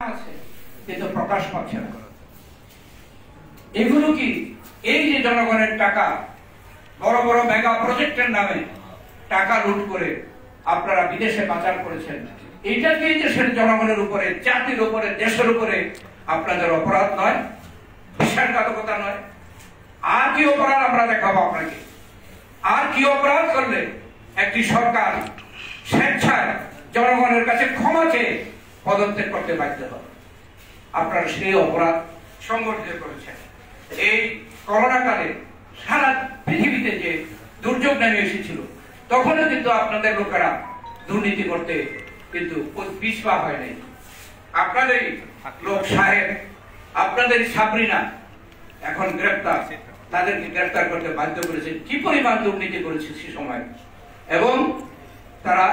আছে কিন্তু প্রকাশ পাচ্ছে না। এগুলো কি? এই যে জনগণের টাকা, বড় বড় মেগা প্রজেক্টের নামে টাকা লুট করে আপনারা বিদেশে পাচার করেছেন এটা কি দেশের জনগণের উপরে, জাতির উপরে, দেশের উপরে আপনাদের অপরাধ নয় বিশ্বাসঘাতকতা নয়। আর কি অপরাধ আমরা দেখাবো আপনাকে? আর কি অপরাধ করলে একটি সরকার স্বেচ্ছায় জনগণের কাছে ক্ষমা চেয়ে পদত্যাগ করতে বাধ্য হবে আপনারা সেই অপরাধ সংগঠিত করেছেন। এই করোনাকালে সারা পৃথিবীতে যে দুর্যোগ নেমে এসেছিল, তখনও কিন্তু আপনাদের লোকেরা দুর্নীতি করতে কিন্তু পিছপা হয় নাই। আপনাদের লোক সাহেব, আপনাদের সাবরিনা এখন গ্রেপ্তার। তাদেরকে গ্রেপ্তার করতে বাধ্য করেছে। কি পরিমাণ দুর্নীতি করেছে সে সময়? এবং তারা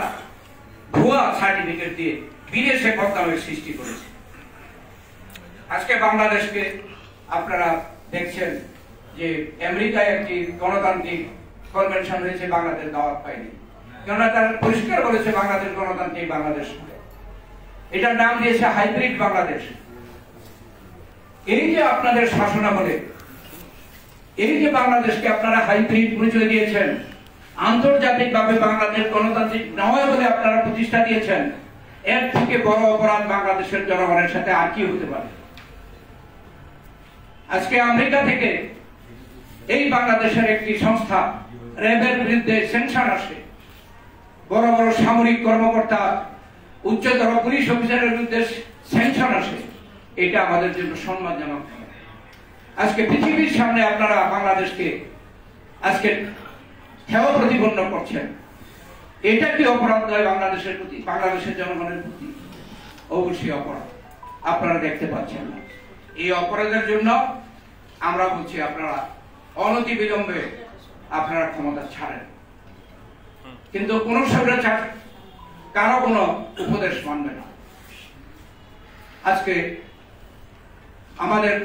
ভুয়া সার্টিফিকেট দিয়ে বিদেশে বদনামের সৃষ্টি করেছে। আজকে বাংলাদেশকে আপনারা দেখছেন যে আমেরিকায় একটি গণতান্ত্রিক কনভেনশন হয়েছে, বাংলাদেশ দাওয়াত পায়নি। কেননা তারা পরিষ্কার বলেছে বাংলাদেশ গণতান্ত্রিক বাংলাদেশ এটার নাম দিয়েছে হাইব্রিড বাংলাদেশ। এই যে আপনাদের শাসনামলে এই যে বাংলাদেশকে আপনারা হাইব্রিড পরিচয় দিয়েছেন আন্তর্জাতিক ভাবে বাংলাদেশ গণতান্ত্রিক নয় বলে আপনারা প্রতিষ্ঠা দিয়েছেন এর থেকে বড় অপরাধ বাংলাদেশের জনগণের সাথে আর কি হতে পারে? আজকে আমেরিকা থেকে এই বাংলাদেশের একটি সংস্থা, র্যাবের বিরুদ্ধে সেনশন আসে। বড় বড় সামরিক কর্মকর্তা, উচ্চতর পুলিশ অফিসারের বিরুদ্ধে সেনশন আসে। এটা আমাদের জন্য সম্মানজনক। আজকে পৃথিবীর সামনে আপনারা বাংলাদেশকে আজকে হেয় প্রতিপন্ন করছেন। এটা কি অপরাধ নয় বাংলাদেশের প্রতি? বাংলাদেশের জনগণের প্রতি? অবশ্যই অপরাধ। আপনারা দেখতে পাচ্ছেন না। এই অপরাধের জন্য আমরা বলছি আপনারা অনতি বিলম্বে আপনারা ক্ষমতা ছাড়েন। কিন্তু কোন স্বৈরাচার কারও কোনো উপদেশ মানবে না। আজকে আমাদের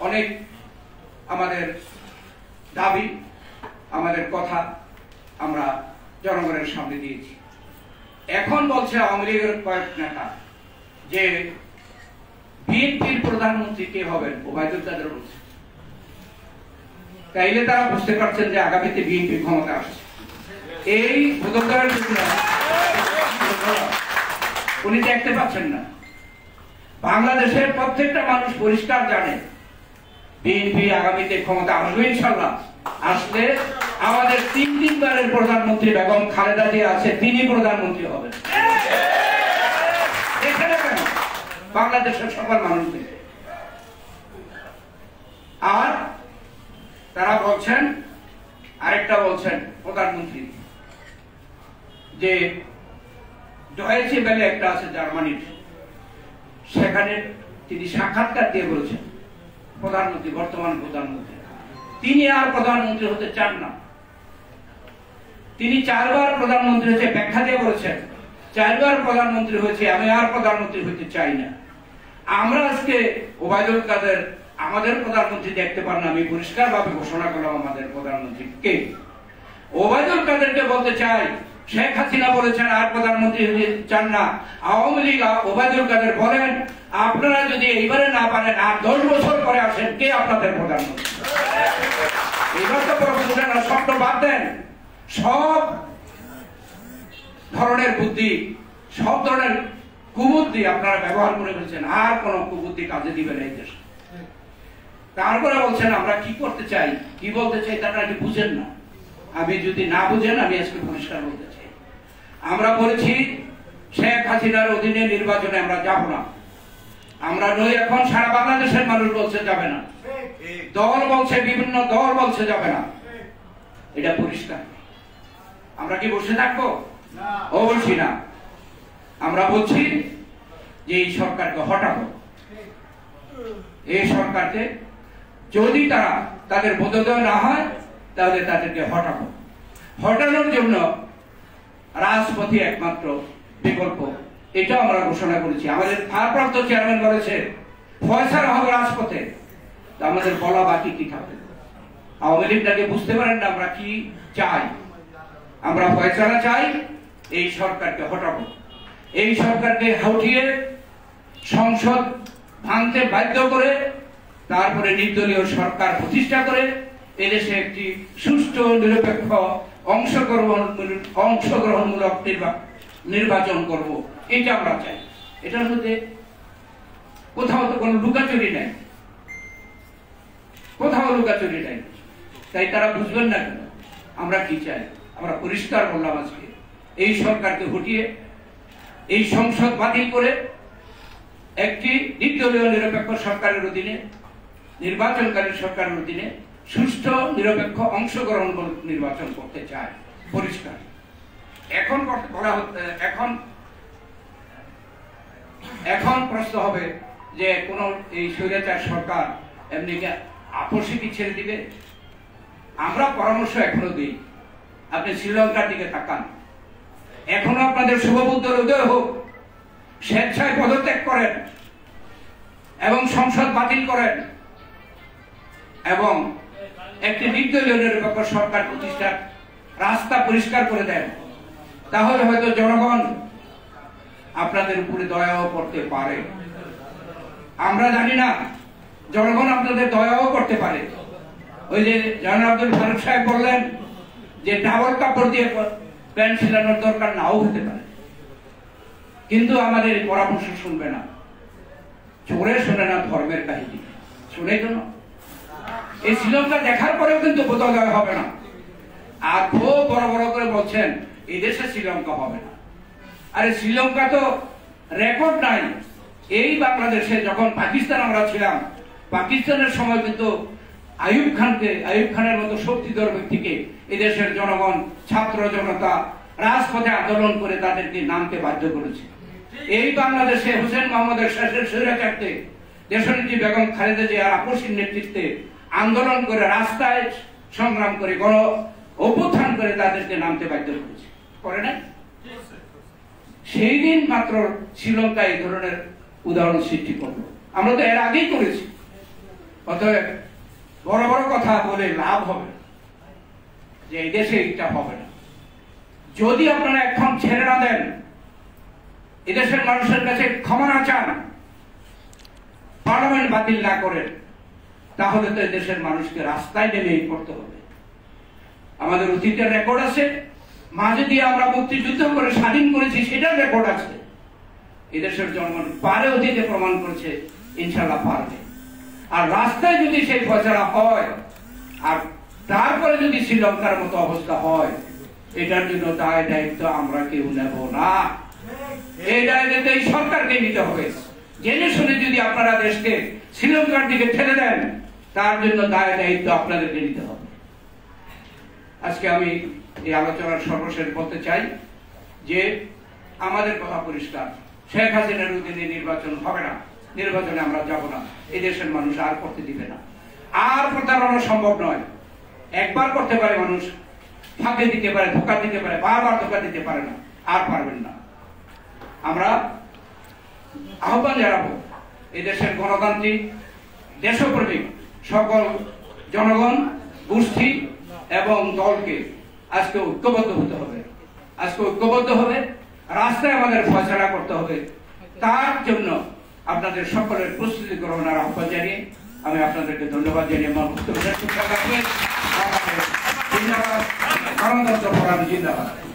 অনেক আমাদের দাবি, আমাদের কথা আমরা জনগণের সামনে দিয়েছি। এখন বলছে আওয়ামী লীগের কয়েক নেতা যে বিএনপির প্রধানমন্ত্রী কে হবেন, ওবায়দুল কাদের বলছে। তাইলে তারা বুঝতে পারছেন যে আগামীতে বিএনপি ক্ষমতা আসছে। এই উনি দেখতে পাচ্ছেন না। বাংলাদেশের প্রত্যেকটা মানুষ পরিষ্কার জানে, বিএনপি আগামীতে ক্ষমতা আসবে ইনশাল্লাহ। আসলে আমাদের তিন তিনবারের প্রধানমন্ত্রী বেগম খালেদা যে আছে তিনি প্রধানমন্ত্রী হবেন। বাংলাদেশের সকল মানুষদের আর তারা বলছেন, আরেকটা বলছেন প্রধানমন্ত্রী, যে ডয়েছে বেলে একটা আছে জার্মানির। সেখানে তিনি সাক্ষাৎকার দিয়ে বলেছেন, প্রধানমন্ত্রী, বর্তমান প্রধানমন্ত্রী। তিনি আর প্রধানমন্ত্রী হতে চান না। তিনি চারবার প্রধানমন্ত্রী হয়েছে, ব্যাখ্যা দিয়ে বলেছেন, চারবার প্রধানমন্ত্রী হয়েছে, আমি আর প্রধানমন্ত্রী হতে চাই না। আমরা আজকে ওবায়দুল কাদের আমাদের প্রধানমন্ত্রী দেখতে পান আমি পরিষ্কার ভাবে ঘোষণা করলাম আমাদের প্রধানমন্ত্রী কে ওবায়দুল কাদেরকে বলতে চাই, শেখ হাসিনা বলেছেন আর প্রধানমন্ত্রী চান না। আওয়ামী লীগ, ওবায়দুল কাদের বলেন, আপনারা যদি এইবারে না পারেন, আর দশ বছর পরে আসেন, কে আপনাদের প্রধানমন্ত্রী? এবার তো স্বপ্ন বাদ দেন। সব ধরনের বুদ্ধি, সব ধরনের কুবুদ্ধি আপনারা ব্যবহার করে ফেলছেন। আর কোন কুবুদ্ধি কাজে দিবে না এই তারপরে বলছেন, আমরা কি করতে চাই? কি বলতে চাই তারা নাকি বুঝেন না। আমি যদি না বুঝেন, আমি আজকে পরিষ্কার বলতে চাই। আমরা বলেছি, শেখ হাসিনার অধীনে নির্বাচনে আমরা যাব না। আমরা নই, এখন সারা বাংলাদেশের মানুষ বলছে যাবে না। দল বলছে, বিভিন্ন দল বলছে যাবে না। এটা পরিষ্কার। আমরা কি বসে থাকব? অবশ্যই না। আমরা বলছি যে এই সরকারকে হটাবো। এই সরকারকে যদি তারা তাদের বোধোদয় না হয়, তাহলে তাদেরকে হটাবো। হটানোর জন্য রাজপথে একমাত্র বিকল্প এটা আমরা ঘোষণা করেছি। আমাদের ভারপ্রাপ্ত চেয়ারম্যান বলেছে, ফয়সালা হবে রাজপথে। আমাদের বলা বাকি কি থাকবে? আওয়ামী লীগটাকে বুঝতে পারেন না আমরা কি চাই। আমরা ফয়সালা চাই, এই সরকারকে হটাবো। এই সরকারকে হটিয়ে সংসদ ভাঙতে বাধ্য করে, তারপরে নির্দলীয় সরকার প্রতিষ্ঠা করে, এদেশে একটি সুষ্ঠু, নিরপেক্ষ অংশগ্রহণ অংশগ্রহণমূলক নির্বা- নির্বাচন করব। এটা আমরা চাই। এটার মধ্যে কোথাও তো কোনো লুকাচুরি নেই। কোথাও লুকাচুরি নেই। তাই তারা বুঝবেন না কেন? আমরা কি চাই? আমরা পরিষ্কার বললাম আজকে। এই সরকারকে হটিয়ে, এই সংসদ বাতিল করে একটি নির্দলীয় নিরপেক্ষ সরকারের অধীনে, নির্বাচনকারী সরকারের অধীনে সুষ্ঠু, নিরপেক্ষ অংশগ্রহণ নির্বাচন করতে চায় পরিষ্কার। এখন বলা এখন এখন প্রশ্ন হবে যে কোন এই স্বৈরাচার সরকার এমনি আপসে কি ছেড়ে দিবে? আমরা পরামর্শ এখনও দিই। আপনি শ্রীলঙ্কার দিকে তাকান। এখনও আপনাদের শুভবুদ্ধের উদয় হোক, স্বেচ্ছায় পদত্যাগ করেন এবং সংসদ বাতিল করেন এবং একটি নির্দলীয় নিরপেক্ষ সরকার প্রতিষ্ঠার রাস্তা পরিষ্কার করে দেন, তাহলে হয়তো জনগণ আপনাদের উপরে দয়াও করতে পারে। আমরা জানি না জনগণ আপনাদের দয়াও করতে পারে। ওই যে জান আব্দুল ফারুক সাহেব বললেন যে ডাবল কাপড় দিয়ে প্যান্ট ছিলানোর দরকার নাও হতে পারে। কিন্তু আমাদের পরামর্শ শুনবে না। চোরে শোনে না ধর্মের কাহিনী। শুনে তো না। এই শ্রীলঙ্কা দেখার পরেও কিন্তু বোধোদয় হবে না। আর খুব বড় বড় করে বলছেন এই দেশে শ্রীলঙ্কা হবে না। আরে শ্রীলঙ্কা তো রেকর্ড নাই। এই বাংলাদেশে যখন পাকিস্তান আমরা ছিলাম, পাকিস্তানের সময় কিন্তু আয়ুব খানকে আয়ুব খানের মতো শক্তিধর ব্যক্তিকে এদেশের জনগণ, ছাত্র জনতা রাজপথে আন্দোলন করে তাদেরকে নামতে বাধ্য করেছে। এই বাংলাদেশে হোসেন মোহাম্মদের শেষের স্বৈরাচারতে দেশনেত্রী বেগম খালেদা জিয়ার আপসীর নেতৃত্বে আন্দোলন করে রাস্তায় সংগ্রাম করে গণ অভ্যুত্থান করে তাদেরকে নামতে বাধ্য করেছে। করে না সেই দিন মাত্র শ্রীলঙ্কা এই ধরনের উদাহরণ সৃষ্টি করল। আমরা তো এর আগেই করেছি। অতএব বড় বড় কথা বলে লাভ হবে যে এই দেশে এটা হবে না। যদি আপনারা এখন ছেড়ে না দেন, এদেশের মানুষের কাছে ক্ষমা না চান, পার্লামেন্ট বাতিল না করেন, তাহলে তো দেশের মানুষকে রাস্তায় নেমেই পড়তে হবে। আমাদের অতীতের রেকর্ড আছে মাঝে দিয়ে আমরা মুক্তিযুদ্ধ করে স্বাধীন করেছি, সেটার রেকর্ড আছে। এদেশের জনগণ পারে অতীতে প্রমাণ করেছে ইনশাল্লাহ পারবে। আর রাস্তায় যদি সেই ফয়সলা হয়, আর তারপরে যদি শ্রীলঙ্কার মতো অবস্থা হয়, এটার জন্য দায় দায়িত্ব আমরা কেউ নেব না। এই দায় দায়িত্ব এই সরকারকে নিতে হবে। জেনে শুনে যদি আপনারা দেশকে শ্রীলঙ্কার দিকে ঠেলে দেন, তার জন্য দায় দায়িত্ব আপনাদেরকে নিতে হবে। আজকে আমি এই আলোচনার সর্বশেষ বলতে চাই যে আমাদের কথা পরিষ্কার। শেখ হাসিনার অধীনে নির্বাচন হবে না। নির্বাচনে আমরা যাব না। এই দেশের মানুষ আর করতে দিবে না। আর প্রতারণা সম্ভব নয়। একবার করতে পারে মানুষ, ফাঁকে দিতে পারে, ধোকা দিতে পারে, বারবার ধোকা দিতে পারে না। আর পারবেন না। আমরা আহ্বান জানাব এই দেশের গণতান্ত্রিক, দেশপ্রেমিক সকল জনগণ, গোষ্ঠী এবং দলকে আজকে ঐক্যবদ্ধ হতে হবে। আজকে ঐক্যবদ্ধ হবে, রাস্তায় আমাদের ফয়সলা করতে হবে। তার জন্য আপনাদের সকলের প্রস্তুতি গ্রহণের আহ্বান জানিয়ে আমি আপনাদেরকে ধন্যবাদ জানিয়ে আমার বক্তব্য জিন্দাবাদ। গণতন্ত্র জিন্দাবাদ।